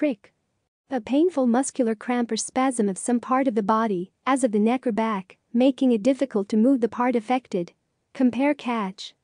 crick. A painful muscular cramp or spasm of some part of the body, as of the neck or back, making it difficult to move the part affected. Compare catch.